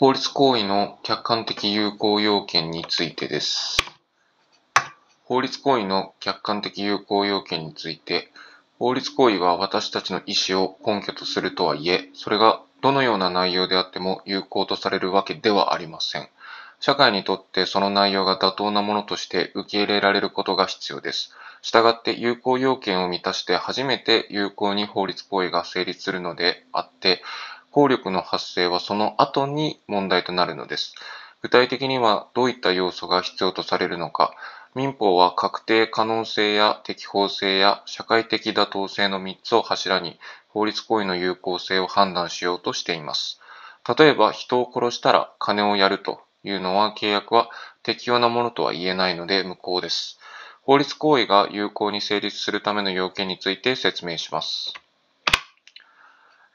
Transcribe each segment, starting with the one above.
法律行為の客観的有効要件についてです。法律行為の客観的有効要件について、法律行為は私たちの意思を根拠とするとはいえ、それがどのような内容であっても有効とされるわけではありません。社会にとってその内容が妥当なものとして受け入れられることが必要です。したがって有効要件を満たして初めて有効に法律行為が成立するのであって、効力の発生はその後に問題となるのです。具体的にはどういった要素が必要とされるのか、民法は確定可能性や適法性や社会的妥当性の3つを柱に法律行為の有効性を判断しようとしています。例えば人を殺したら金をやるというのは契約は適用なものとは言えないので無効です。法律行為が有効に成立するための要件について説明します。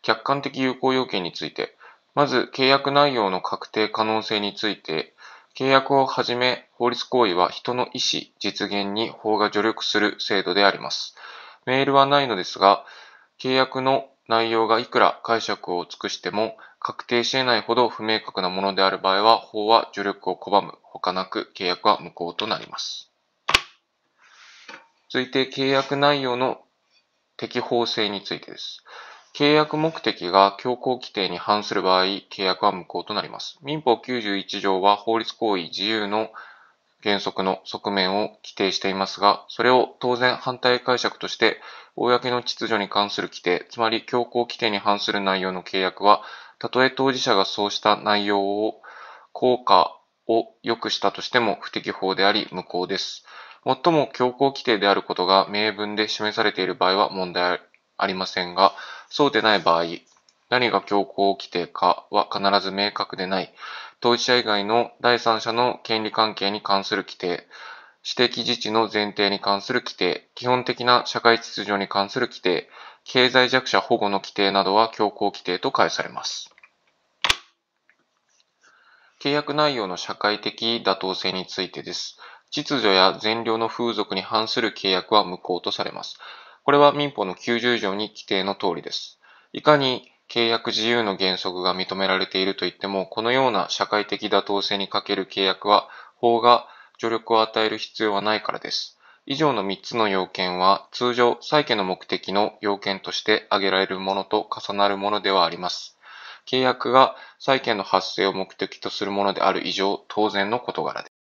客観的有効要件について、まず契約内容の確定可能性について、契約をはじめ法律行為は人の意思実現に法が助力する制度であります。メールはないのですが、契約の内容がいくら解釈を尽くしても確定し得ないほど不明確なものである場合は法は助力を拒むほかなく契約は無効となります。続いて契約内容の適法性についてです。契約目的が強行規定に反する場合、契約は無効となります。民法91条は法律行為自由の原則の側面を規定していますが、それを当然反対解釈として、公の秩序に関する規定、つまり強行規定に反する内容の契約は、たとえ当事者がそうした内容を、効果を良くしたとしても不適法であり無効です。最も強行規定であることが明文で示されている場合は問題ありませんが、そうでない場合、何が強行規定かは必ず明確でない、当事者以外の第三者の権利関係に関する規定、私的自治の前提に関する規定、基本的な社会秩序に関する規定、経済弱者保護の規定などは強行規定と返されます。契約内容の社会的妥当性についてです。秩序や善良の風俗に反する契約は無効とされます。これは民法の90条に規定の通りです。いかに契約自由の原則が認められているといっても、このような社会的妥当性に欠ける契約は、法が助力を与える必要はないからです。以上の3つの要件は、通常、債権の目的の要件として挙げられるものと重なるものではあります。契約が債権の発生を目的とするものである以上、当然の事柄です。